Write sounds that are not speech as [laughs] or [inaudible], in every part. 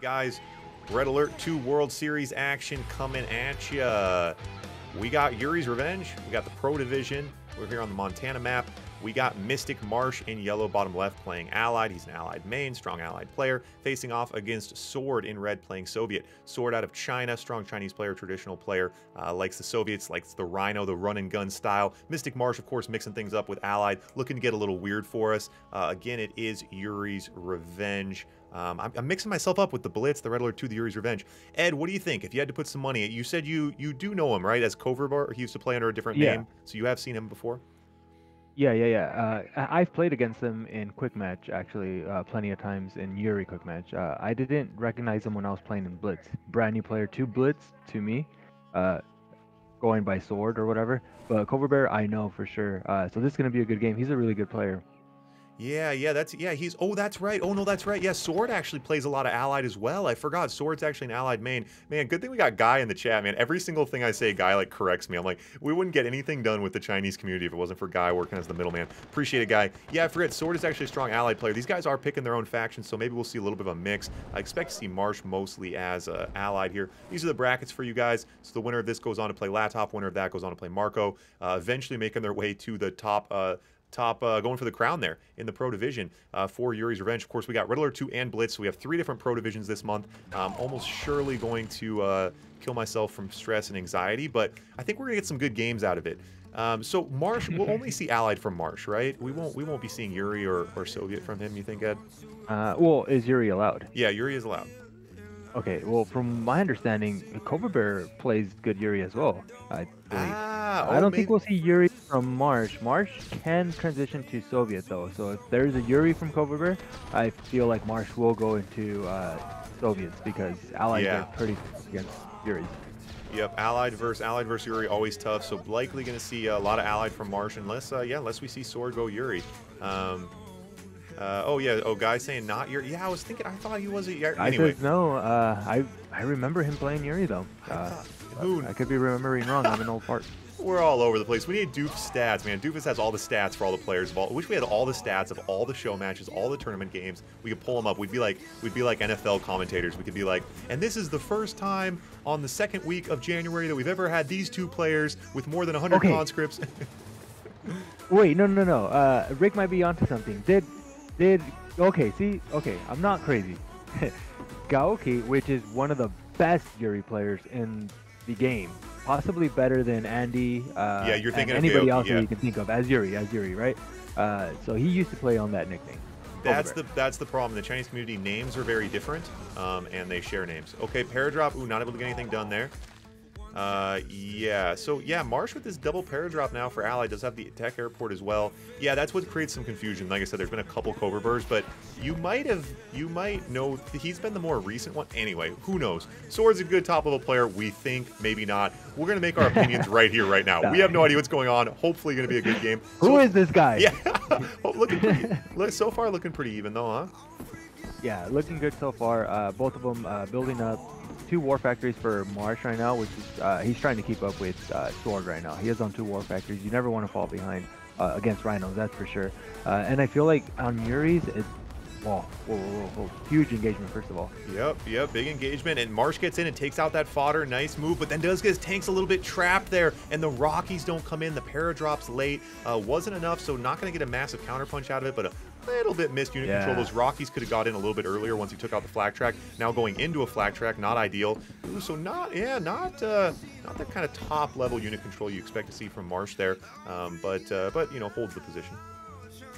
Guys, Red Alert 2 World Series action coming at ya. We got Yuri's Revenge. We got the Pro Division. We're here on the Montana map. We got Mystic Marsh in yellow bottom left playing Allied. He's an Allied main, strong Allied player, facing off against Sword in red playing Soviet. Sword out of China, strong Chinese player, traditional player, uh, likes the Soviets, likes the Rhino, the run and gun style. Mystic Marsh, of course, mixing things up with Allied, looking to get a little weird for us. Uh, again, it is Yuri's Revenge. Um, I'm, I'm, mixing myself up with the Blitz, the Red Alert 2, the Yuri's Revenge. Ed, what do you think? If you had to put some money, you said you you do know him, right? As Cobra Bear, he used to play under a different yeah. name, so you have seen him before. Yeah, yeah, yeah. Uh, I've played against him in quick match actually uh, plenty of times in Yuri quick match. Uh, I didn't recognize him when I was playing in Blitz. Brand new player to Blitz to me, uh, going by sword or whatever. But Cobra Bear, I know for sure. Uh, so this is gonna be a good game. He's a really good player. Yeah, yeah, that's yeah. He's oh, that's right. Oh no, that's right. Yeah, Sword actually plays a lot of Allied as well. I forgot Sword's actually an Allied main. Man, good thing we got Guy in the chat, man. Every single thing I say, Guy like corrects me. I'm like, we wouldn't get anything done with the Chinese community if it wasn't for Guy working as the middleman. Appreciate it, Guy. Yeah, I forget. Sword is actually a strong Allied player. These guys are picking their own factions, so maybe we'll see a little bit of a mix. I expect to see Marsh mostly as uh, Allied here. These are the brackets for you guys. So the winner of this goes on to play Latop. Winner of that goes on to play Marco. Uh, eventually making their way to the top. Uh, top uh, going for the crown there in the pro division uh, for Yuri's Revenge. Of course, we got Red Alert 2 and Blitz, so we have three different pro divisions this month. Um, almost surely going to uh, kill myself from stress and anxiety, but I think we're gonna get some good games out of it. Um, so Marsh, we'll only see Allied from Marsh, right? We won't we won't be seeing Yuri or, or Soviet from him. You think, Ed? Uh, well, is Yuri allowed? Yeah, Yuri is allowed. Okay, well, from my understanding, Cobra Bear plays good Yuri as well. I believe. Ah, I don't oh, think we'll see Yuri from Marsh. Marsh can transition to Soviet though, so if there's a Yuri from Cobra Bear, I feel like Marsh will go into uh, Soviets because Allies yeah. are pretty against Yuri. Yep, Allied versus Allied versus Yuri always tough. So likely going to see a lot of Allied from Marsh unless uh, yeah, unless we see Sword go Yuri. Um, uh, oh yeah. Oh, guy saying not Yuri. Yeah, I was thinking. I thought he was a Yuri. Anyway. I said no. Uh, I I remember him playing Yuri though. Uh, who? I could be remembering wrong. I'm an old fart. [laughs] We're all over the place. We need Doofus stats, man. Doofus has all the stats for all the players. I wish we had all the stats of all the show matches, all the tournament games. We could pull them up. We'd be like, we'd be like NFL commentators. We could be like, and this is the first time on the second week of January that we've ever had these two players with more than 100 okay. conscripts. [laughs] Wait, no, no, no. Uh, Rick might be onto something. Did did okay? See, okay, I'm not crazy. [laughs] Gaoki, which is one of the best Yuri players in the game, possibly better than Andy. Uh, yeah, you're thinking anybody Gaoki, else yeah. that you can think of as Yuri, as Yuri, right? Uh, so he used to play on that nickname. That's the that's the problem. The Chinese community names are very different, um, and they share names. Okay, Paradrop. Ooh, not able to get anything done there. Uh, yeah, so yeah, Marsh with this double paradrop now for Ally does have the attack airport as well. Yeah, that's what creates some confusion. Like I said, there's been a couple Cobra Bears, but you might have, you might know, he's been the more recent one. Anyway, who knows? Sword's a good top level player. We think, maybe not. We're going to make our opinions [laughs] right here, right now. We have no idea what's going on. Hopefully going to be a good game. Who so, is this guy? [laughs] Yeah, [laughs] looking pretty, so far looking pretty even though, huh? Yeah, looking good so far. Uh, both of them uh, building up two war factories for Marsh right now, which is uh, he's trying to keep up with uh, Sword right now. He has on two war factories. You never want to fall behind uh, against Rhinos, that's for sure. Uh, and I feel like on Yuri's, it's whoa, whoa, whoa, whoa, huge engagement first of all. Yep, yep, big engagement, and Marsh gets in and takes out that fodder. Nice move, but then does get his tanks a little bit trapped there, and the Rockies don't come in. The para drops late, uh, wasn't enough, so not going to get a massive counterpunch out of it, but a little bit missed unit yeah. control. Those Rockies could have got in a little bit earlier once he took out the flak track. Now going into a flak track, not ideal. Ooh, so not, yeah, not uh, not that kind of top level unit control you expect to see from Marsh there, um, but uh, but you know holds the position.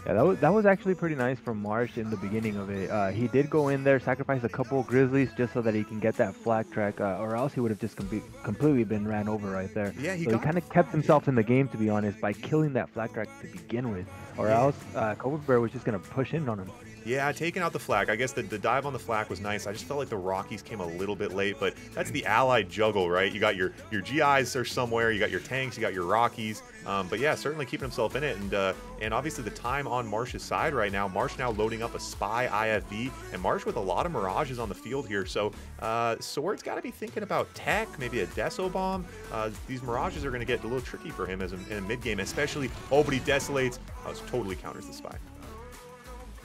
Yeah, that was that was actually pretty nice from Marsh in the beginning of it. Uh, he did go in there, sacrifice a couple Grizzlies just so that he can get that flak track, uh, or else he would have just com completely been ran over right there. Yeah, he, so he kind of kept himself in the game, to be honest, by killing that flak track to begin with, or yeah. else uh, Cobra Bear was just gonna push in on him. Yeah, taking out the flak. I guess the, the dive on the flak was nice. I just felt like the Rockies came a little bit late, but that's the allied juggle, right? You got your your GIs are somewhere, you got your tanks, you got your Rockies. Um, but yeah, certainly keeping himself in it, and uh, and obviously the time on Marsh's side right now. Marsh now loading up a spy IFV, and Marsh with a lot of mirages on the field here. So uh, Sword's got to be thinking about tech, maybe a Deso bomb. Uh, these mirages are going to get a little tricky for him as a, in a mid game, especially. Oh, but he desolates. Oh, totally counters the spy.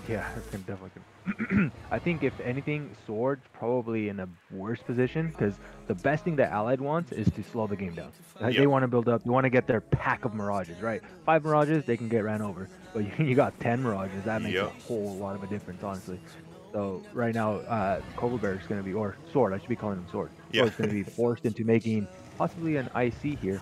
Yeah, [laughs] gonna definitely. [clears throat] I think if anything, Sword's probably in a worse position because the best thing that Allied wants is to slow the game down. Like, They want to build up. They want to get their pack of Mirages, right? Five Mirages, they can get ran over. But you, [laughs] you got ten Mirages, that makes Yep. a whole lot of a difference, honestly. So right now, uh, Cobra Bear is going to be, or Sword, I should be calling him Sword. Yeah. Sword's going to be [laughs] forced into making possibly an IC here.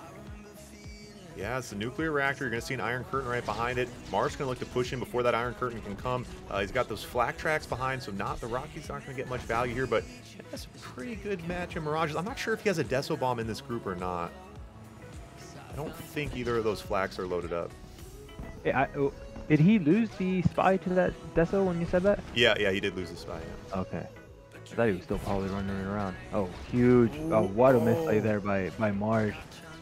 Yeah, it's a nuclear reactor. You're going to see an iron curtain right behind it. Marsh going to look to push in before that iron curtain can come. Uh, he's got those flak tracks behind, so not the Rockies aren't going to get much value here, but that's a pretty good match of Mirages. I'm not sure if he has a Deso Bomb in this group or not. I don't think either of those flaks are loaded up. Hey, I, oh, did he lose the spy to that Deso when you said that? Yeah, yeah, he did lose the spy. Yeah. Okay. I thought he was still probably running around. Oh, huge. Oh, what a misplay there by, by Marsh.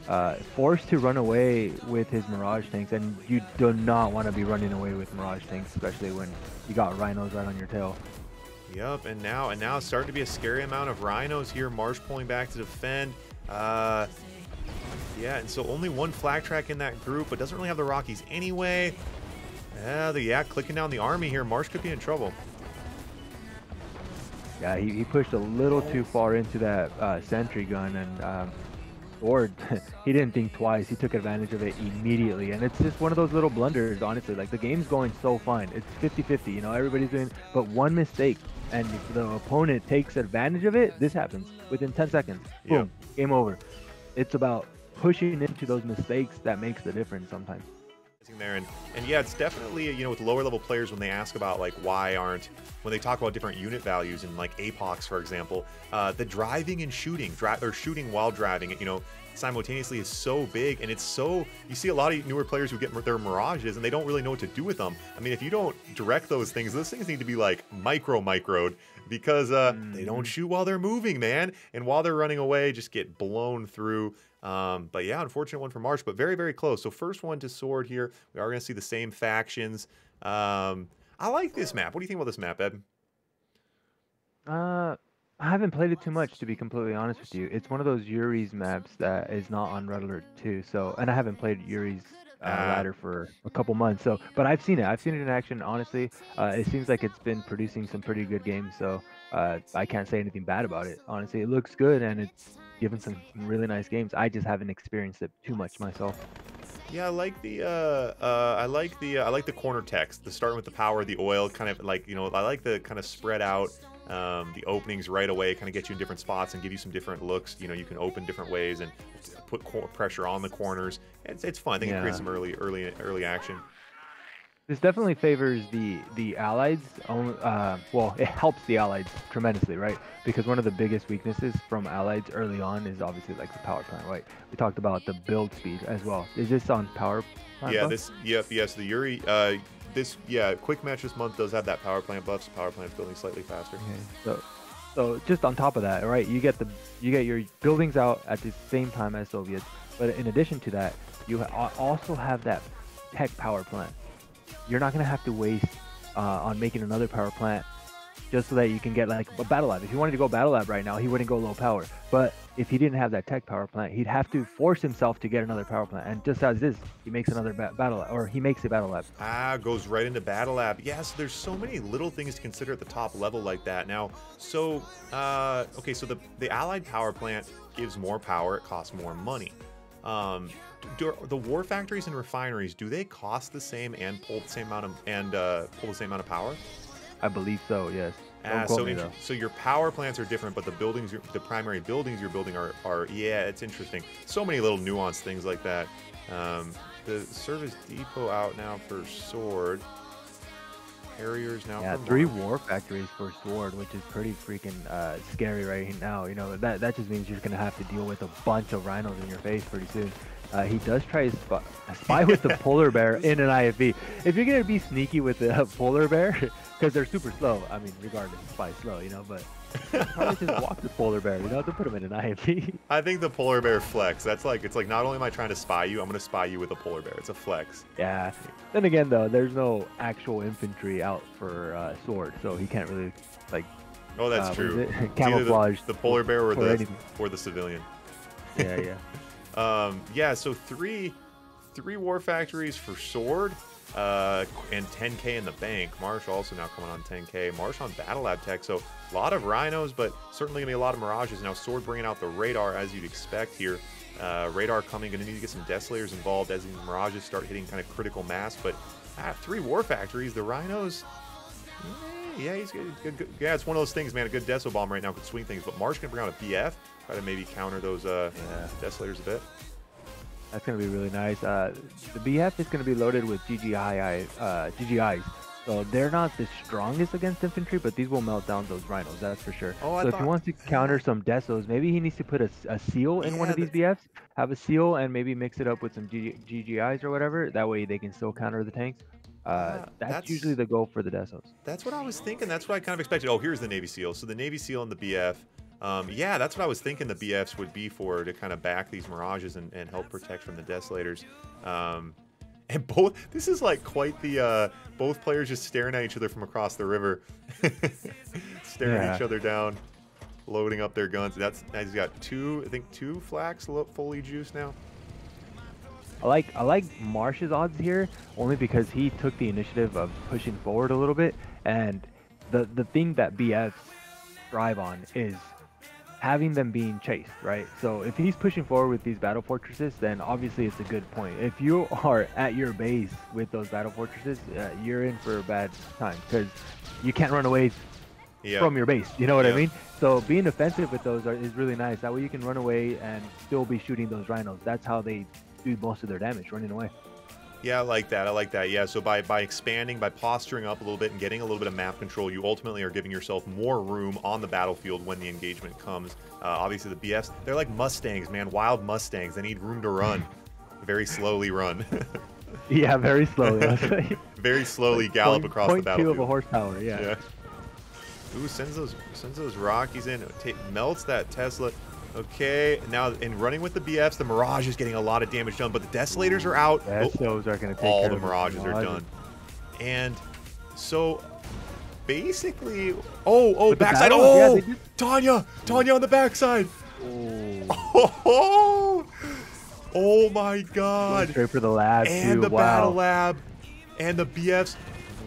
Uh, forced to run away with his Mirage tanks, and you do not want to be running away with Mirage tanks, especially when you got Rhinos right on your tail. Yep, and now and now it's starting to be a scary amount of rhinos here. Marsh pulling back to defend. Uh, yeah, and so only one flak track in that group, but doesn't really have the Rockies anyway. Yeah, the yeah, clicking down the army here. Marsh could be in trouble. Yeah, he, he pushed a little too far into that uh, sentry gun, and um, Sword, [laughs] he didn't think twice. He took advantage of it immediately, and it's just one of those little blunders, honestly. Like, the game's going so fine. It's 50-50, you know, everybody's doing, but one mistake, and if the opponent takes advantage of it, this happens within 10 seconds. Boom, game over. It's about pushing into those mistakes that makes the difference sometimes. There. And and yeah it's definitely you know with lower level players when they ask about like why aren't when they talk about different unit values in like apox for example uh the driving and shooting dri- or shooting while driving it, you know simultaneously is so big and it's so you see a lot of newer players who get their mirages and they don't really know what to do with them. I mean if you don't direct those things those things need to be like micro microed because uh they don't shoot while they're moving man. And while they're running away just get blown through um, but yeah, unfortunate one for Marsh, but very, very close. So first one to Sword here. We are going to see the same factions. Um, I like this map. What do you think about this map, Ed? Uh, I haven't played it too much to be completely honest with you. It's one of those Yuri's maps that is not on Red Alert 2. So, and I haven't played Yuri's uh, Ah. ladder for a couple months. So, but I've seen it. I've seen it in action. Honestly, uh, it seems like it's been producing some pretty good games. So, uh, I can't say anything bad about it. Honestly, it looks good and it's given some really nice games. I just haven't experienced it too much myself. Yeah, I like the uh, uh, I like the uh, I like the corner text. The starting with the power, the oil, kind of like you know I like the kind of spread out. Um, the openings right away kind of get you in different spots and give you some different looks. You know, you can open different ways and put pressure on the corners. It's, it's fun. I think it creates some early early early action. This definitely favors the the allies. Uh, well, it helps the allies tremendously, right? Because one of the biggest weaknesses from allies early on is obviously like the power plant, right? We talked about the build speed as well. Is this on power plant? Yeah, buff? this yep, yes, the Yuri uh this yeah, quick match this month does have that power plant buff, so power plant's building slightly faster. Okay. So, so just on top of that, right? You get the you get your buildings out at the same time as Soviets, but in addition to that, you also have that tech power plant. You're not gonna have to waste uh, on making another power plant just so that you can get like a battle lab. If he wanted to go battle lab right now, he wouldn't go low power. But if he didn't have that tech power plant, he'd have to force himself to get another power plant. And just as is, he makes another ba- battle lab, or he makes a battle lab. Ah, goes right into Battle Lab. Yes, there's so many little things to consider at the top level like that. Now, so uh, okay, so the the Allied power plant gives more power. It costs more money. Um, do, the war factories and refineries do they cost the same and pull the same amount of and uh, pull the same amount of power? I believe so. Yes. Ah, so me, so your power plants are different, but the buildings, the primary buildings you're building are, are yeah, it's interesting. So many little nuanced things like that. Um, the service depot out now for sword. Harriers now. Yeah, three March. war factories for Sword, which is pretty freaking uh, scary right now. You know that that just means you're gonna have to deal with a bunch of rhinos in your face pretty soon. Uh, he does try to spy, spy with the [laughs] polar bear in an IFV. If you're gonna be sneaky with the polar bear, because they're super slow. I mean, regardless, spy slow, you know. But [laughs] probably just walk the polar bear. You know, to put him in an IFV. I think the polar bear flex. That's like it's like not only am I trying to spy you, I'm gonna spy you with a polar bear. It's a flex. yeah. Then again, though, there's no actual infantry out for uh, Sword, so he can't really like Oh, that's uh, true. It's either the- camouflage. The, polar bear or for the anything. or the civilian. Yeah, yeah. [laughs] Um, yeah, so three three war factories for sword. Uh, and 10k in the bank. Marsh also now coming on 10k. Marsh on Battle Lab tech, so a lot of rhinos, but certainly gonna be a lot of mirages. Now Sword bringing out the radar as you'd expect here. Uh, radar coming, gonna need to get some Desolators involved as these mirages start hitting kind of critical mass. But ah, three war factories, the rhinos. eh, Yeah, he's good, good, good. Yeah, it's one of those things, man. A good Deso bomb right now could swing things. But Marsh gonna bring out a BF, try to maybe counter those uh, Yeah. Desolators a bit. That's gonna be really nice. Uh, the BF is gonna be loaded with GGI, uh, GGIs, so they're not the strongest against infantry, but these will melt down those rhinos. That's for sure. Oh, I so if he wants to counter some desos, maybe he needs to put a seal in one of these BFs, have a seal, and maybe mix it up with some G- GGIs or whatever. That way they can still counter the tanks. Uh, that's, that's- usually the goal for the desos. That's what I was thinking. That's what I kind of expected. Oh, here's the Navy SEAL. So the Navy SEAL and the BF. Um, yeah, that's what I was thinking the BFs would be for to kind of back these mirages and, and help protect from the Desolators. Um, and both, this is like quite the, uh, both players just staring at each other from across the river, [laughs] staring Yeah. each other down, loading up their guns. That's, he's got two, I think two flaks fully juiced now. I like I like Marsh's odds here only because he took the initiative of pushing forward a little bit, and the the thing that BFs thrive on is having them being chased, right? So if he's pushing forward with these battle fortresses, then obviously it's a good point. If you [laughs] are at your base with those battle fortresses, uh, you're in for a bad time because you can't run away from your base. You know what. I mean? So being offensive with those are, is really nice. That way you can run away and still be shooting those rhinos. That's how they do most of their damage, running away. Yeah, I like that. I like that. Yeah, so by by expanding, by posturing up a little bit and getting a little bit of map control, you ultimately are giving yourself more room on the battlefield when the engagement comes. Uh, obviously, the BFs, they're like Mustangs, man. Wild Mustangs. They need room to run. [laughs] Very slowly run. [laughs] Yeah, very slowly. [laughs] Very slowly gallop Point- across the battlefield. point two of a horsepower. Yeah. Yeah. Ooh, sends those sends those Rockies in. Ta melts that Tesla. Okay, now in running with the BFs, the Mirage is getting a lot of damage done, but the Desolators are out. Oh, are going to take all the mirages are done. And so basically, oh, oh, With backside. yeah, Oh, they Tanya, Tanya on the backside. Oh, Oh, [laughs] oh my going God. straight for the lab And too. the wow. battle lab and the BFs.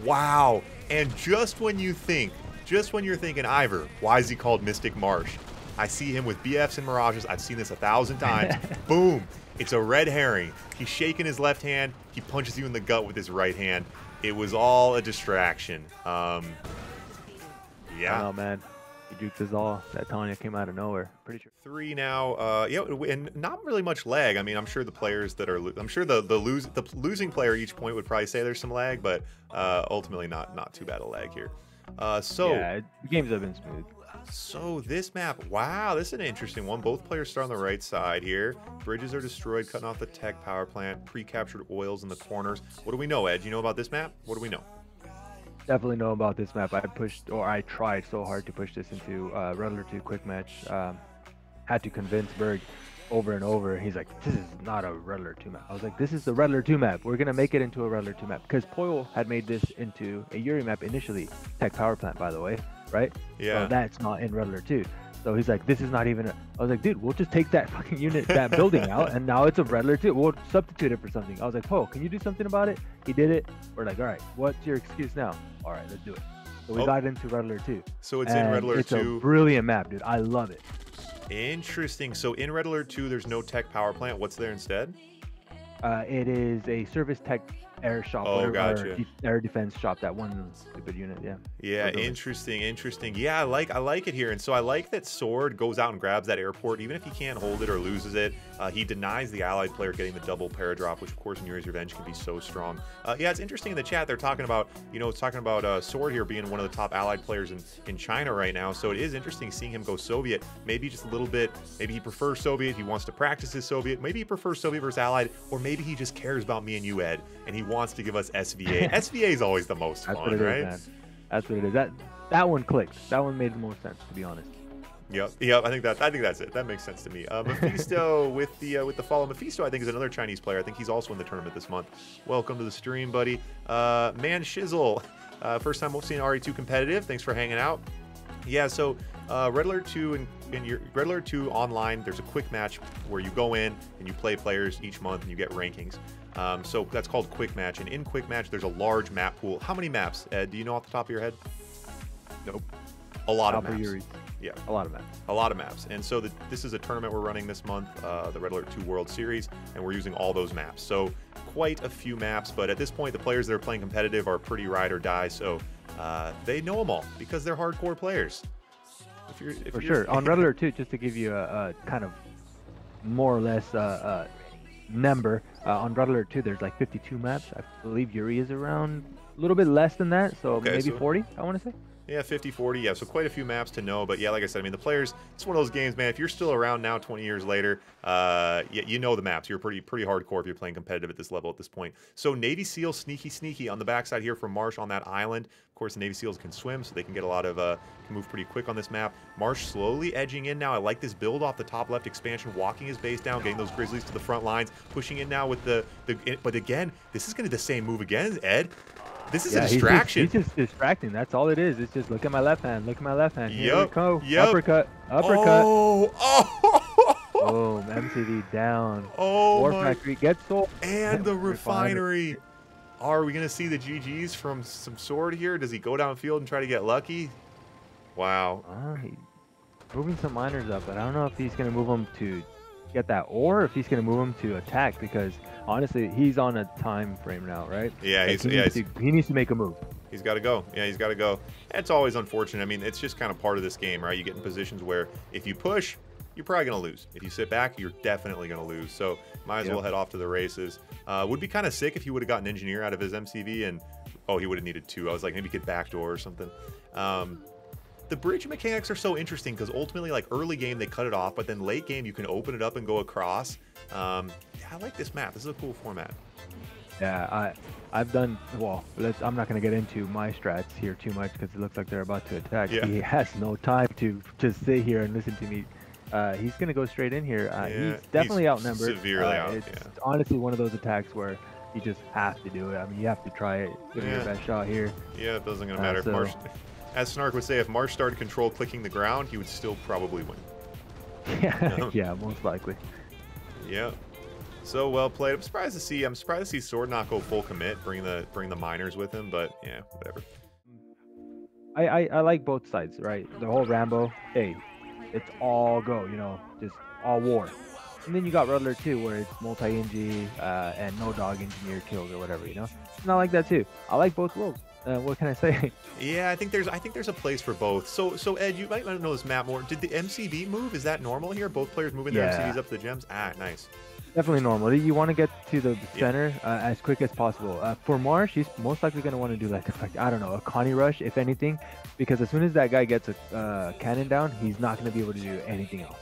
Wow. And just when you think, just when you're thinking, Iver, why is he called Mystic Marsh? I see him with BFs and Mirages. I've seen this a thousand [laughs] times. Boom. It's a red herring. He's shaking his left hand. He punches you in the gut with his right hand. It was all a distraction. Um, yeah. know, man. He juked us all. That Tanya came out of nowhere. Pretty sure. Three now. Uh, yeah, and not really much lag. I mean, I'm sure the players that are, lo- I'm sure the the lose the losing player each point would probably say there's some lag, but uh, ultimately not not too bad a lag here. Uh, so yeah, games have been smooth. So this map, wow, this is an interesting one. Both players start on the right side here. Bridges are destroyed, cutting off the tech power plant. Pre-captured oils in the corners. What do we know, Ed? You know about this map? What do we know? Definitely know about this map. I pushed, or I tried so hard to push this into uh, Redler 2 quick match. Um, had to convince Berg over and over. He's like, this is not a Redler 2 map. I was like, this is the Redler 2 map. We're going to make it into a Redler 2 map. Because Poil had made this into a Yuri map initially. Tech power plant, by the way, right? Yeah. So that's not in Redler 2. So he's like, this is not even. A... I was like, dude, we'll just take that [laughs] fucking unit, that building out, and now it's a Redler 2. We'll substitute it for something. I was like, Poil, can you do something about it? He did it. We're like, all right, what's your excuse now? All right, let's do it. So we Oh. got into Redler 2. So it's in and Red Alert It's 2. a brilliant map, dude. I love it. Interesting. So in Red Alert 2, there's no tech power plant. What's there instead? Uh, it is a service tech air shop, Oh, whatever, gotcha. de- air defense shop. That one stupid unit, yeah. Yeah, interesting, interesting. Yeah, I like I like it here, and so I like that Sword goes out and grabs that airport, even if he can't hold it or loses it. Uh, he denies the allied player getting the double paradrop, which of course in Yuri's Revenge can be so strong. Uh, yeah, it's interesting in the chat they're talking about, you know, it's talking about uh, Sword here being one of the top allied players in in China right now. So it is interesting seeing him go Soviet. Maybe just a little bit. Maybe he prefers Soviet. He wants to practice his Soviet. Maybe he prefers Soviet versus allied, or maybe he just cares about me and you, Ed, and he wants to give us SVA. SVA [laughs] is always the most That's fun, what it is, right? man. That's what it is. That that one clicked. That one made the most sense, to be honest. Yep, yep. I think that I think that's it. That makes sense to me. Uh, [laughs] Mephisto with the uh, with the follow. Mephisto, I think, is another Chinese player. I think he's also in the tournament this month. Welcome to the stream, buddy. Uh, Man Shizzle, uh, first time we've seen RA2 competitive. Thanks for hanging out. Yeah, so uh, Red Alert 2 and in your Red Alert 2 online, there's a quick match where you go in and you play players each month and you get rankings. Um, so that's called quick match. And in quick match, there's a large map pool. How many maps, Ed? Do you know off the top of your head? Nope. A lot Alpha of maps. Yuri. Yeah, A lot of maps. a lot of maps. And so the, this is a tournament we're running this month, uh, the Red Alert 2 World Series, and we're using all those maps. So quite a few maps, but at this point, the players that are playing competitive are pretty ride or die. So uh, they know them all because they're hardcore players. If you're, if For you're- sure. On [laughs] Red Alert 2, just to give you a, a kind of more or less uh, uh, number, uh, on Red Alert 2, there's like 52 maps. I believe Yuri is around a little bit less than that, so Okay, maybe so- 40, I want to say. Yeah, 50 40. Yeah, so quite a few maps to know. But yeah, like I said, I mean, the players, it's one of those games, man. If you're still around now 20 years later, uh, yeah, you know the maps. You're pretty pretty hardcore if you're playing competitive at this level at this point. So Navy SEAL, sneaky, sneaky on the backside here from Marsh on that island. Of course, the Navy SEALs can swim, so they can get a lot of, uh, can move pretty quick on this map. Marsh slowly edging in now. I like this build off the top left expansion, walking his base down, getting those Grizzlies to the front lines, pushing in now with the, the but again, this is going to be the same move again, Ed. This is a he's just- distraction. He's just, distracting. That's all it is. It's just look at my left hand. Look at my left hand. Here Yup, go. yup. Uppercut. Uppercut. Oh, oh, [laughs] Boom. MCD down. oh War my. Factory gets sold. And the Refinery. refinery. Are we going to see the GGs from some sword here? Does he go downfield and try to get lucky? Wow. Uh, moving some miners up, but I don't know if he's going to move them to get that or if he's going to move him to attack because honestly, he's on a time frame now, right? Yeah, Like, he's, he, yeah, needs he's, to, he needs to make a move. he's got to go. Yeah, he's got to go. It's always unfortunate. I mean, it's just kind of part of this game, right? You get in positions where if you push, you're probably going to lose. If you sit back, you're definitely going to lose. So might as Yep. well head off to the races. Uh, would be kind of sick if he would have gotten engineer out of his MCV and oh, he would have needed two. I was like, maybe get backdoor or something. Um, the bridge mechanics are so interesting because ultimately, like early game, they cut it off, but then late game, you can open it up and go across. Um, yeah, I like this map. This is a cool format. Yeah, I I've done well. Let's. I'm not going to get into my strats here too much because it looks like they're about to attack. Yeah. He has no time to just sit here and listen to me. Uh, he's going to go straight in here. Uh, Yeah, he's definitely he's outnumbered. severely uh, out, It's yeah. honestly one of those attacks where you just have to do it. I mean, you have to try it. Give it Yeah. your best shot here. Yeah, it doesn't gonna Uh, matter. so- as Snark would say, if Marsh started control clicking the ground, he would still probably win. yeah, [laughs] yeah, most likely. Yeah. So well played. I'm surprised to see. I'm surprised to see Sword not go full commit. Bring the bring the miners with him, but yeah, whatever. I, I, I like both sides, right? The whole Rambo, hey, it's all go, you know, just all war. And then you got Rudler too, where it's multi-engy uh, and no dog engineer kills or whatever, you know. And I like that too. I like both worlds. Uh, what can I say? Yeah, I think there's I think there's a place for both. So so Ed, you might want to know this map more. Did the MCV move? Is that normal here? Both players moving their Yeah. MCVs up to the gems? Ah, nice. Definitely normal. You want to get to the Yeah. center uh, as quick as possible. Uh, for Marsh, he's most likely going to want to do like, like I don't know, a Connie rush, if anything, because as soon as that guy gets a uh, cannon down, he's not going to be able to do anything else.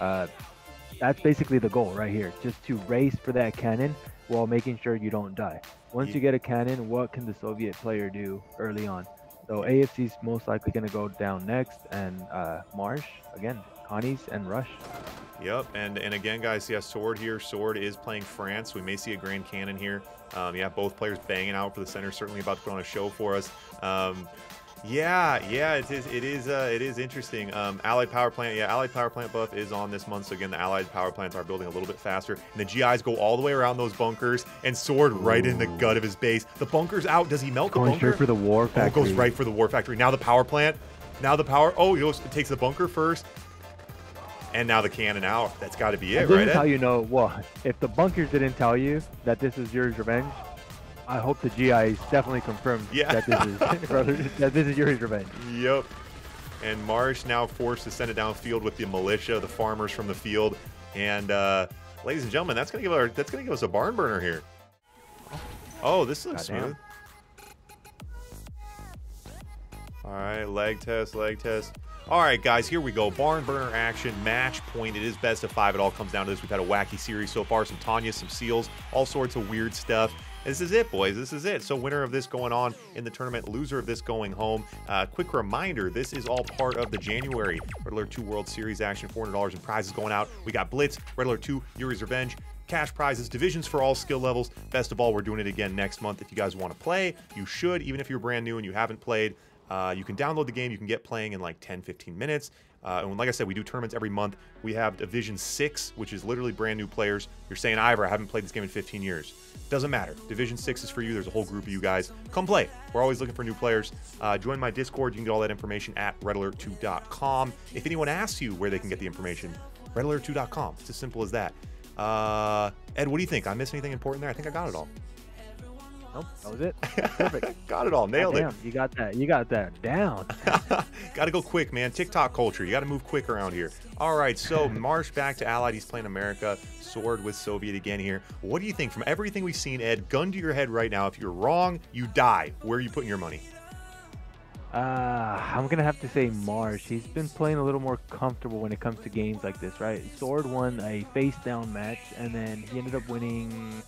Uh, that's basically the goal right here, just to race for that cannon while making sure you don't die. Once you get a cannon, what can the Soviet player do early on? So AFC's most likely going to go down next, and uh, Marsh again, Connie's and Rush. Yep, and and again, guys, yeah, Sword here. Sword is playing France. We may see a Grand Cannon here. Um, yeah, both players banging out for the center. Certainly about to put on a show for us. Um, yeah, yeah, it is. It is. Uh, it is interesting. Um, Allied Power Plant. Yeah, Allied Power Plant buff is on this month. So again, the Allied Power Plants are building a little bit faster, and the GIs go all the way around those bunkers, and Sword right in the gut of his base. The bunker's out. Does he melt the Going bunker? straight for the war Oh, factory. it goes right for the war factory. Now the power plant. Now the power. Oh, he goes, takes the bunker first. And now the cannon out. That's got to be And it, this right? is how you know. Well, if the bunkers didn't tell you that this is your revenge, I hope the GIs definitely confirmed Yeah. that this is [laughs] brother, that this is Yuri's revenge. Yep. And Marsh now forced to send it downfield with the militia, the farmers from the field. And uh, ladies and gentlemen, that's gonna give our that's gonna give us a barn burner here. Oh, this looks smooth. All right, leg test, leg test. All right, guys, here we go. Barn burner action, match point. It is best of five. It all comes down to this. We've had a wacky series so far. Some Tanya, some seals, all sorts of weird stuff. This is it, boys. This is it. So, winner of this going on in the tournament, loser of this going home. Uh, quick reminder this is all part of the January Red Alert 2 World Series action. $400 in prizes going out. We got Blitz, Red Alert 2, Yuri's Revenge, cash prizes, divisions for all skill levels. Best of all, we're doing it again next month. If you guys want to play, you should, even if you're brand new and you haven't played. Uh, you can download the game. You can get playing in like 10, 15 minutes. Uh, and like I said, we do tournaments every month. We have Division 6, which is literally brand new players. You're saying, Iver, I haven't played this game in 15 years. Doesn't matter. Division 6 is for you. There's a whole group of you guys. Come play. We're always looking for new players. Uh, join my Discord. You can get all that information at redalert2.com. If anyone asks you where they can get the information, redalert2.com. It's as simple as that. Uh, Ed, what do you think? I missed anything important there? I think I got it all. Nope, that was it. [laughs] Perfect. got it all. Nailed Damn, it. You got that. You got that down. [laughs] got to go quick, man. TikTok culture. You got to move quick around here. All right, so [laughs] Marsh back to Allied. He's playing America. Sword with Soviet again here. What do you think from everything we've seen, Ed? Gun to your head right now. If you're wrong, you die. Where are you putting your money? Uh, I'm gonna have to say Marsh. He's been playing a little more comfortable when it comes to games like this, right? Sword won a face down match, and then he ended up winning.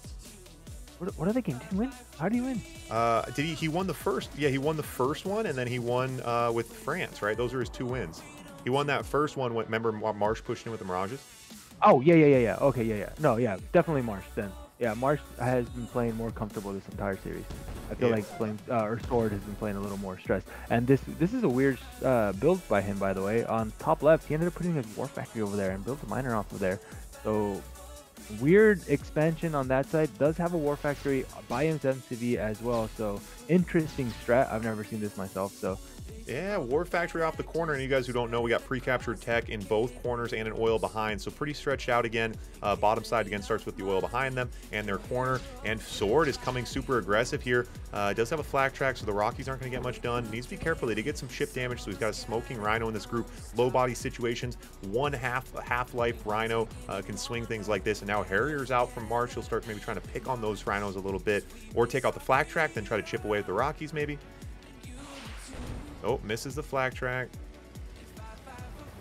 What, what are they game? Did he win? How do you win? Uh, did he? He won the first. Yeah, he won the first one, and then he won uh, with France. Right, those are his two wins. He won that first one. When, remember, Marsh pushed in with the Mirages. Oh yeah, yeah, yeah, yeah. Okay, yeah, yeah. No, yeah, definitely Marsh then. Yeah, Marsh has been playing more comfortable this entire series. I feel Yeah. like playing uh, or Sword has been playing a little more stressed. And this this is a weird uh, build by him, by the way. On top left, he ended up putting his War Factory over there and built a miner off of there. So weird expansion on that side. Does have a War Factory by MCV as well. So interesting strat. I've never seen this myself. So Yeah, War Factory off the corner. And you guys who don't know, we got pre-captured tech in both corners and an oil behind. So pretty stretched out again. Uh, bottom side again starts with the oil behind them and their corner. And Sword is coming super aggressive here. Uh, does have a flak track, so the Rockies aren't going to get much done. Needs to be careful. They did get some ship damage, so he's got a smoking Rhino in this group. Low body situations. One half half-life Rhino uh, can swing things like this. And now Harrier's out from Marsh. He'll start maybe trying to pick on those Rhinos a little bit. Or take out the flak track, then try to chip away at the Rockies maybe. Oh, misses the flak track.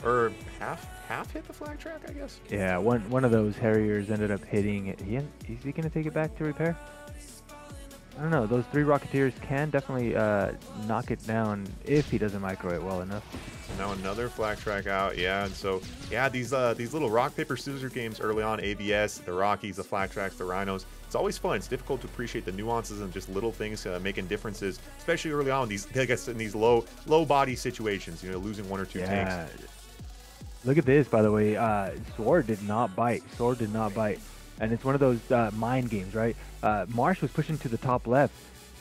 Or half half hit the flak track, I guess. yeah, one one of those Harriers ended up hitting it. He, is he gonna take it back to repair? I don't know. Those three Rocketeers can definitely uh, knock it down if he doesn't micro it well enough. Now another flak track out, yeah. And so, yeah, these uh, these little rock paper scissors games early on, ABS, the Rockies, the flag tracks, the Rhinos. It's always fun. It's difficult to appreciate the nuances and just little things uh, making differences, especially early on. These, I guess, in these low low body situations, you know, losing one or two tanks. Yeah. Look at this, by the way. Uh, Sword did not bite. Sword did not bite. And it's one of those uh, mind games, right? Uh, Marsh was pushing to the top left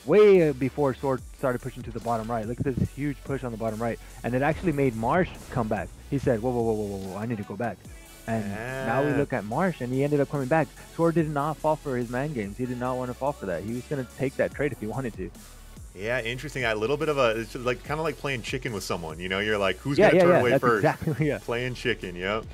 way uh, before Sword started pushing to the bottom right. Look at this huge push on the bottom right. And it actually made Marsh come back. He said, whoa, whoa, whoa, whoa, whoa, whoa, I need to go back. And now we look at Marsh, and he ended up coming back. Sword did not fall for his man games. He did not want to fall for that. He was going to take that trade if he wanted to. Yeah, interesting. A little bit of a, it's like kind of like playing chicken with someone. You know, you're like, who's yeah, gonna yeah, turn yeah. away first? exactly [laughs] yeah. Playing chicken, yep.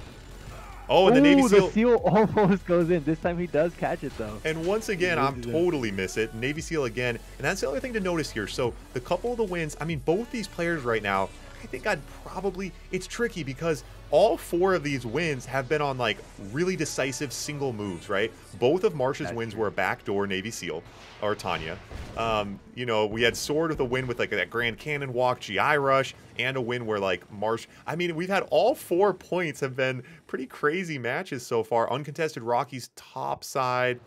Oh, and the Navy SEAL. the seal [laughs] almost goes in. This time he does catch it though. And once again, I'm loses it. totally miss it. Navy SEAL again. And that's the other thing to notice here. So the couple of the wins, I mean, both these players right now, I think I'd probably, it's tricky because all four of these wins have been on like really decisive single moves, right? Both of Marsh's That's wins true. were a backdoor Navy SEAL or Tanya. Um, you know, we had Sword with a win with like that Grand Cannon walk, GI rush, and a win where like Marsh. I mean, we've had all four points have been pretty crazy matches so far. Uncontested Rockies top side.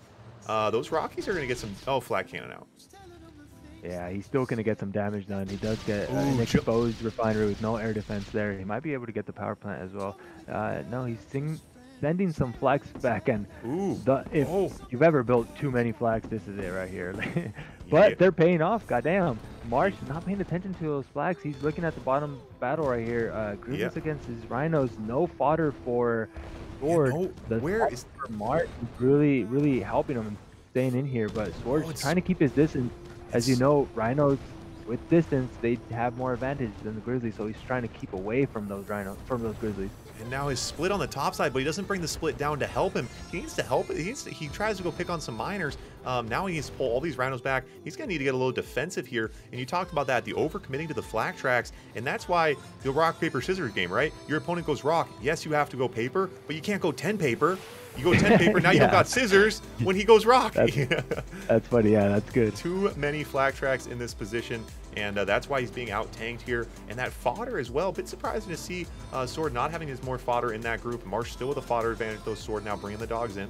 Uh, those Rockies are going to get some. Oh, flak cannon out. Yeah, he's still gonna get some damage done. He does get uh, Ooh, an exposed refinery with no air defense there. He might be able to get the power plant as well. Uh, no, he's sing- sending some flags back, and the, if Oh. you've ever built too many flags, this is it right here. [laughs] but Yeah. they're paying off. Goddamn, Marsh not paying attention to those flags. He's looking at the bottom battle right here. Uh, Grievous Yeah. against his rhinos. No fodder for Sword. where for Marsh really, really helping him staying in here. But Sword's Oh, trying to keep his distance. As you know, rhinos with distance they have more advantage than the grizzlies, so he's trying to keep away from those rhinos, from those grizzlies. And now his split on the top side, but he doesn't bring the split down to help him. He needs to help. He needs to, he tries to go pick on some miners. Um, now he needs to pull all these rhinos back. He's gonna need to get a little defensive here. And you talked about that, the overcommitting to the flak tracks, and that's why the rock paper scissors game, right? Your opponent goes rock. Yes, you have to go paper, but you can't go ten paper. You go ten paper. Now [laughs] you don't got scissors when he goes rock. That's- [laughs] That's funny. Yeah, that's good. too many flak tracks in this position, and uh, that's why he's being out tanked here. And that fodder as well. bit surprising to see uh, Sword not having his more fodder in that group. Marsh still with a fodder advantage, though. Sword now bringing the dogs in.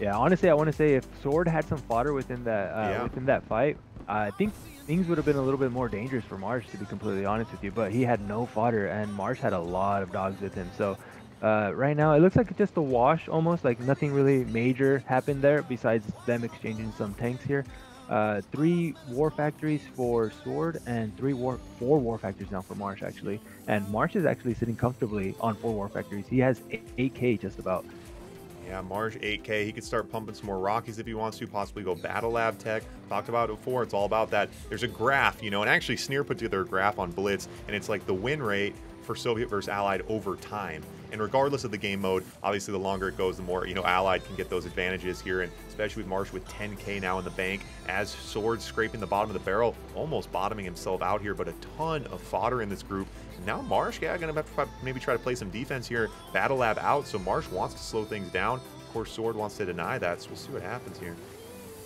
Yeah, honestly, I want to say if Sword had some fodder within that uh, Yeah. within that fight, I think things would have been a little bit more dangerous for Marsh, to be completely honest with you. But he had no fodder, and Marsh had a lot of dogs with him. So uh, right now, it looks like just a wash almost, like nothing really major happened there besides them exchanging some tanks here. Uh, three war factories for Sword and three war four war factories now for Marsh actually. And Marsh is actually sitting comfortably on four war factories. He has 8k just about. Yeah, Marsh 8K. He could start pumping some more Rockies if he wants to, possibly go Battle Lab Tech. Talked about it before. It's all about that. There's a graph, you know, and actually Sneer put together a graph on Blitz, and it's like the win rate for Soviet versus Allied over time. And regardless of the game mode, obviously the longer it goes, the more, you know, Allied can get those advantages here. And especially with Marsh with 10k now in the bank, as Sword scraping the bottom of the barrel, almost bottoming himself out here, but a ton of fodder in this group. Now Marsh, yeah, gonna have to maybe try to play some defense here. Battle Lab out, so Marsh wants to slow things down. Of course, Sword wants to deny that, so we'll see what happens here.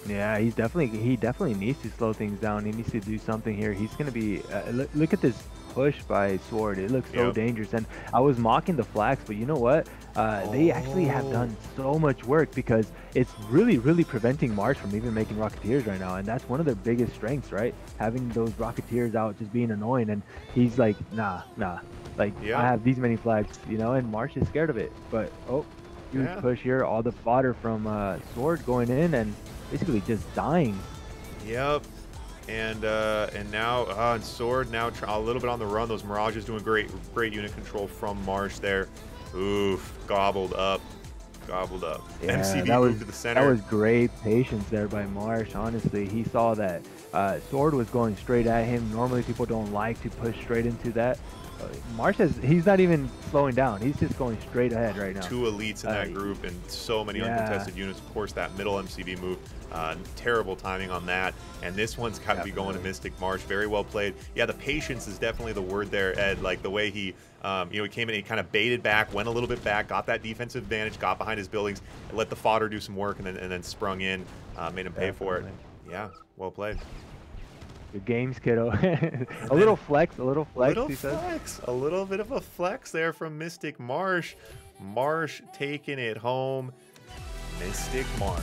Yeah, he's definitely he definitely needs to slow things down. He needs to do something here. He's gonna be uh, look, look, at this push by Sword. It looks so yep. dangerous. And I was mocking the flags, but you know what? Uh, oh. They actually have done so much work because it's really, really preventing Marsh from even making Rocketeers right now. And that's one of their biggest strengths, right? Having those Rocketeers out just being annoying. And he's like, nah, nah. Like, yeah. I have these many flags, you know, and Marsh is scared of it. But, oh, huge yeah. push here. All the fodder from uh, Sword going in and basically just dying. Yep. And uh, and now uh, Sword now a little bit on the run. Those Mirages doing great great unit control from Marsh there. Oof, gobbled up, gobbled up. Yeah, MCV that was, to the center. That was great patience there by Marsh. Honestly, he saw that uh, Sword was going straight at him. Normally, people don't like to push straight into that. Marsh has, he's not even slowing down. He's just going straight ahead right now. Two elites in that uh, group and so many yeah. uncontested units. Of course, that middle MCV move uh, terrible timing on that. And this one's got to be going to Mystic Marsh. Very well played. Yeah, the patience is definitely the word there, Ed. Like the way he, um, you know, he came in, he kind of baited back, went a little bit back, got that defensive advantage, got behind his buildings, let the fodder do some work, and then and then sprung in, uh, made him pay definitely. for it. Yeah, well played. Good games, kiddo. a little [laughs] flex, a little flex. Little flex, a little bit of a flex there from Mystic Marsh. Marsh taking it home. Mystic Marsh.